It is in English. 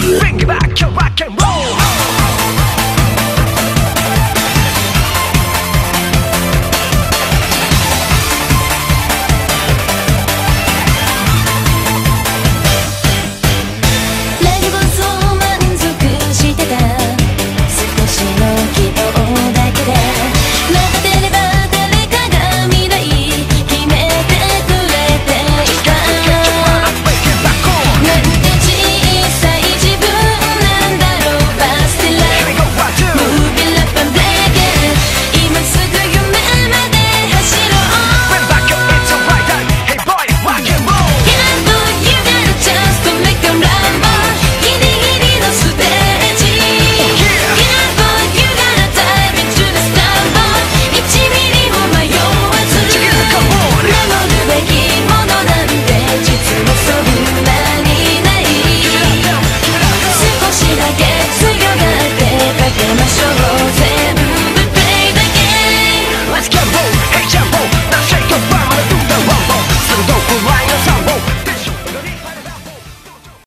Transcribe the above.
Bring back your rock and roll.